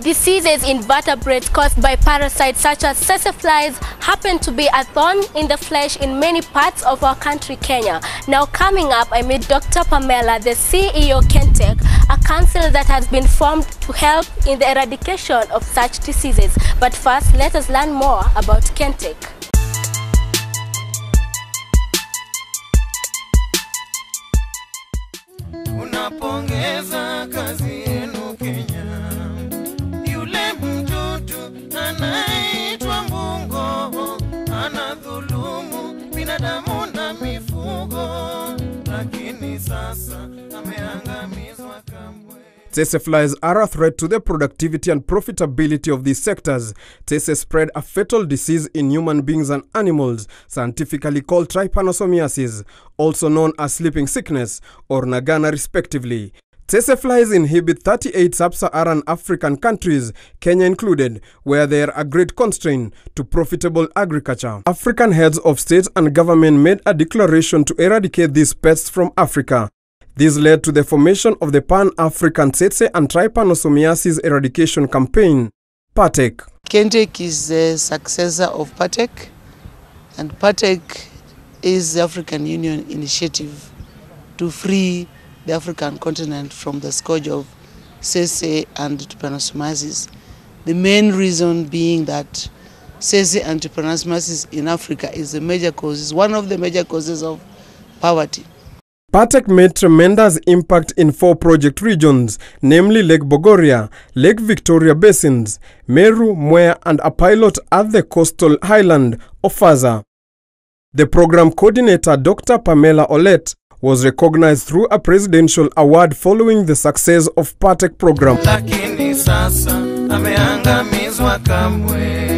Diseases in vertebrates caused by parasites such as tsetse flies happen to be a thorn in the flesh in many parts of our country, Kenya. Now coming up, I meet Dr. Pamela, the CEO KENTTEC, a council that has been formed to help in the eradication of such diseases. But first, let us learn more about KENTTEC. Unapongeza kazi Tsetse flies are a threat to the productivity and profitability of these sectors. Tsetse spread a fatal disease in human beings and animals, scientifically called trypanosomiasis, also known as sleeping sickness or nagana respectively. Tsetse flies inhibit 38 sub-Saharan African countries, Kenya included, where they are a great constraint to profitable agriculture. African heads of state and government made a declaration to eradicate these pests from Africa. This led to the formation of the Pan-African Tsetse and Trypanosomiasis Eradication Campaign, PATTEC. KENTTEC is the successor of PATTEC, and PATTEC is the African Union initiative to free the African continent from the scourge of Tsetse and trypanosomiasis. The main reason being that Tsetse and trypanosomiasis in Africa is the major causes, one of the major causes of poverty. PATEC made tremendous impact in four project regions, namely Lake Bogoria, Lake Victoria Basins, Meru, Mwea, and a pilot at the coastal highland of Faza. The program coordinator, Dr. Pamela Olet, was recognized through a presidential award following the success of PATEC program. lakini sasa ameangamizwa kamwe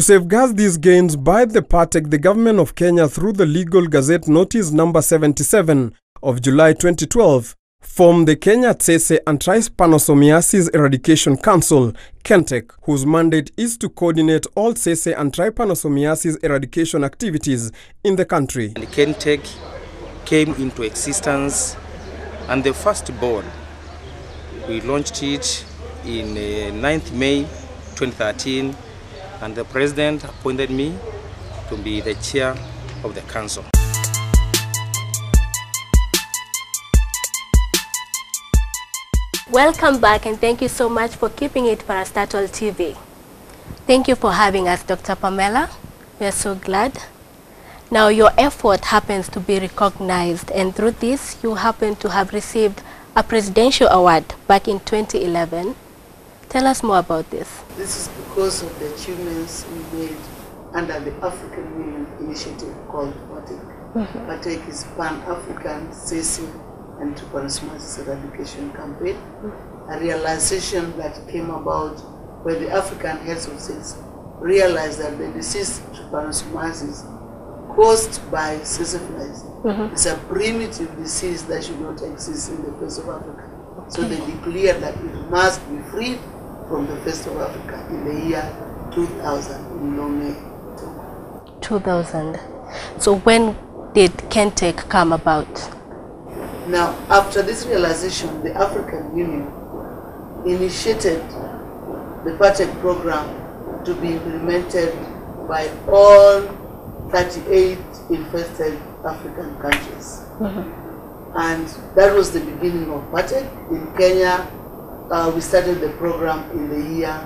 To safeguard these gains by the PATTEC, the government of Kenya, through the Legal Gazette Notice number 77 of July 2012, formed the Kenya Tsetse and Trypanosomiasis Eradication Council, KENTTEC, whose mandate is to coordinate all Tsetse and Trypanosomiasis eradication activities in the country. and KENTTEC came into existence and the first board we launched it in uh, 9th May 2013 and the president appointed me to be the chair of the council. Welcome back and thank you so much for keeping it for Parastatal TV. Thank you for having us, Dr. Pamela. We are so glad. Now your effort happens to be recognized and through this you happen to have received a presidential award back in 2011. Tell us more about this. This is because of the achievements we made under the African Union initiative called PATTEC. PATTEC mm-hmm. is Pan-African Tsetse and Trypanosomiasis Eradication Campaign, mm-hmm. a realization that came about where the African heads of states realized that the disease trypanosomiasis caused by tsetse flies is a primitive disease that should not exist in the face of Africa. So they mm-hmm. declared that it must be freed from the face of Africa in the year 2000 in Lome, Togo. 2000. So when did KENTTEC come about? Now, after this realization, the African Union initiated the PATTEC program to be implemented by all 38 infested African countries. Mm-hmm. And that was the beginning of PATTEC. In Kenya, uh, we started the program in the year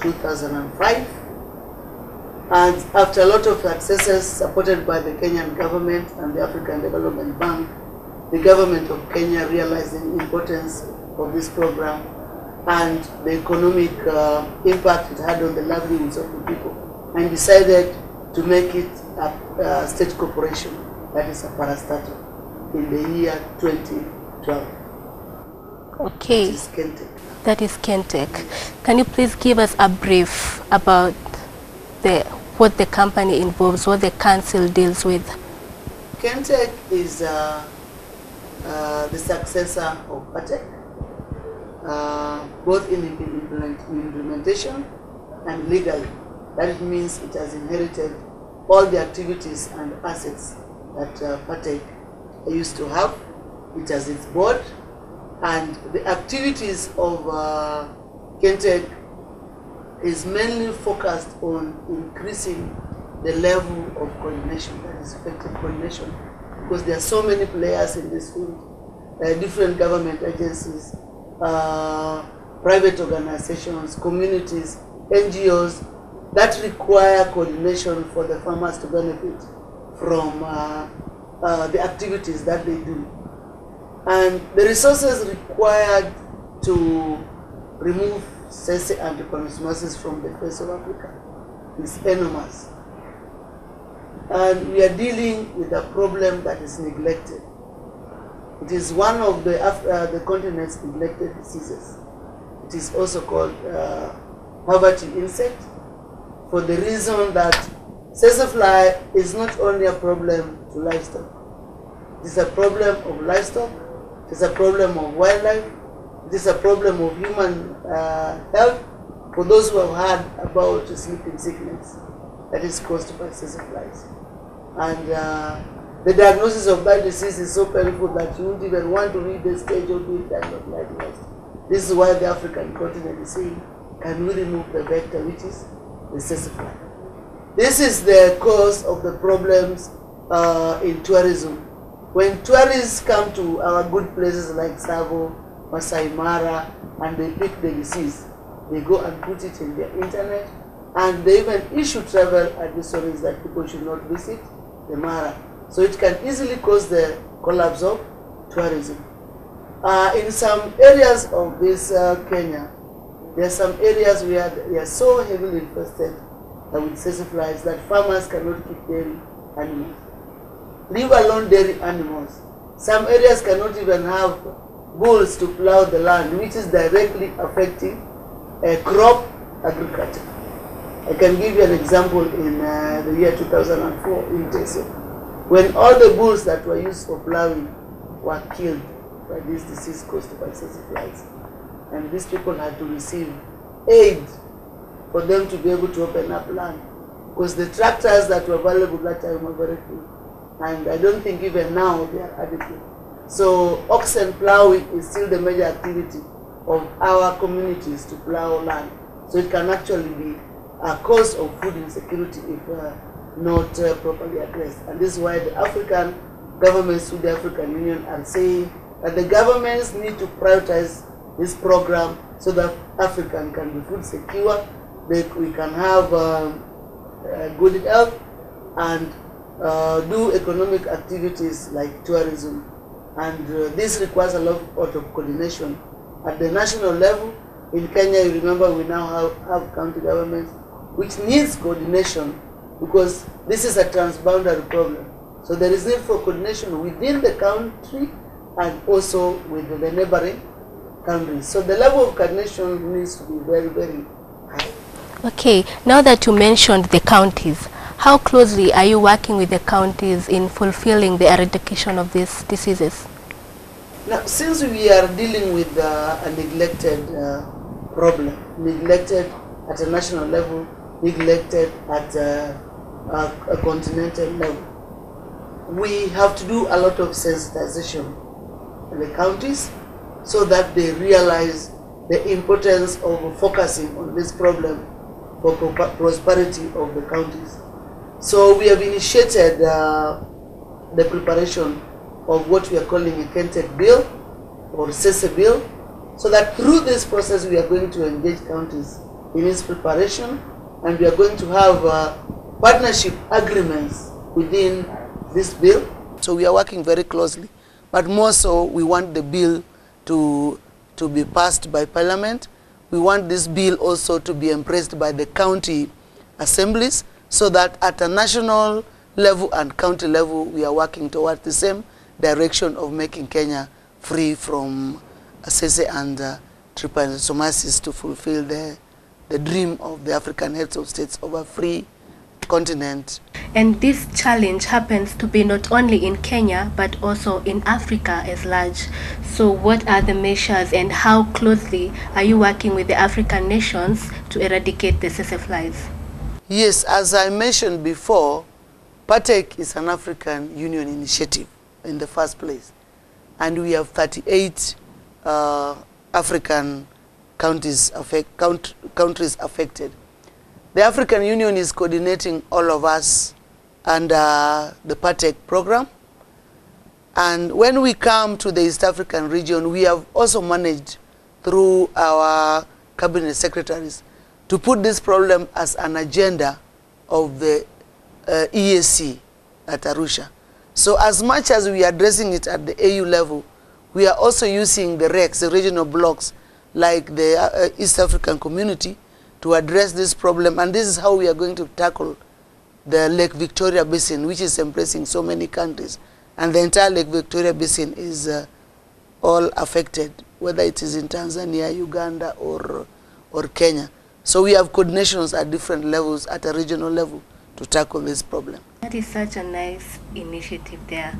2005. And after a lot of successes supported by the Kenyan government and the African Development Bank, the government of Kenya realized the importance of this program and the economic uh, impact it had on the livelihoods of the people and decided to make it a, a state corporation, that is a parastatal, in the year 2012. Okay. This is KENTTEC. That is KENTTEC. Can you please give us a brief about the what the company involves, what the council deals with? KENTTEC is uh, uh, the successor of PATTEC, uh, both in implement, implementation and legally. That means it has inherited all the activities and assets that uh, PATTEC used to have. It has its board, And the activities of uh, KENTTEC is mainly focused on increasing the level of coordination, that is effective coordination, because there are so many players in this field, uh, different government agencies, uh, private organizations, communities, NGOs, that require coordination for the farmers to benefit from uh, uh, the activities that they do. And the resources required to remove Tsetse and Trypanosomiasis from the face of Africa is enormous. And we are dealing with a problem that is neglected. It is one of the, Af- uh, the continent's neglected diseases. It is also called uh, poverty insect for the reason that fly is not only a problem to livestock. It is a problem of livestock, it is a problem of wildlife, it is a problem of human uh, health for those who have heard about sleeping sickness that is caused by flies. And uh, the diagnosis of that disease is so painful that you won't even want to read the stage of diagnosis. This is why the African continent is saying, can we remove the vector, which is the fly? This is the cause of the problems uh, in tourism. When tourists come to our good places like Tsavo, Masai Mara, and they pick the disease, they go and put it in their internet, and they even issue travel advisories that people should not visit the Mara. So it can easily cause the collapse of tourism. Uh, in some areas of this uh, Kenya, there are some areas where they are so heavily infested with tsetse flies that farmers cannot keep dairy animals. Leave alone dairy animals. Some areas cannot even have bulls to plow the land, which is directly affecting uh, crop agriculture. I can give you an example in uh, the year 2004 in Teso, when all the bulls that were used for plowing were killed by this disease caused by tsetse flies. And these people had to receive aid for them to be able to open up land. Because the tractors that were available that time were very few. And I don't think even now they are adequate. So oxen plowing is still the major activity of our communities to plow land. So it can actually be a cause of food insecurity if uh, not uh, properly addressed. And this is why the African governments through the African Union are saying that the governments need to prioritize this program so that Africa can be food secure, that we can have um, uh, good health and uh, do economic activities like tourism. And uh, this requires a lot of coordination at the national level. In Kenya, you remember we now have, have county governments, which needs coordination because this is a transboundary problem. So there is need for coordination within the country and also with the neighboring countries. So the level of coordination needs to be very, very high. Okay, now that you mentioned the counties, how closely are you working with the counties in fulfilling the eradication of these diseases? Now, since we are dealing with uh, a neglected uh, problem, neglected at a national level, neglected at a, a, a continental level, we have to do a lot of sensitization in the counties so that they realize the importance of focusing on this problem for prosperity of the counties. So we have initiated uh, the preparation of what we are calling a KENTTEC bill or Tsetse bill, so that through this process we are going to engage counties in its preparation and we are going to have uh, partnership agreements within this bill. So we are working very closely, but more so we want the bill to, to be passed by parliament. We want this bill also to be embraced by the county assemblies so that at a national level and county level we are working towards the same direction of making Kenya free from Tsetse and uh, trypanosomiasis to fulfill the, the dream of the African heads of states of a free continent. And this challenge happens to be not only in Kenya but also in Africa as large. So what are the measures and how closely are you working with the African nations to eradicate the Tsetse flies? Yes, as I mentioned before, PATTEC is an African Union initiative in the first place. And we have 38 uh, African countries, affect, count, countries affected. The African Union is coordinating all of us under the PATTEC program. And when we come to the East African region, we have also managed through our cabinet secretaries to put this problem as an agenda of the uh, EAC at Arusha. So as much as we are addressing it at the AU level, we are also using the RECs, the regional blocks, like the uh, East African community, to address this problem. And this is how we are going to tackle the Lake Victoria Basin, which is embracing so many countries. And the entire Lake Victoria Basin is uh, all affected, whether it is in Tanzania, Uganda, or, or Kenya. So we have coordinations at different levels, at a regional level, to tackle this problem. That is such a nice initiative there.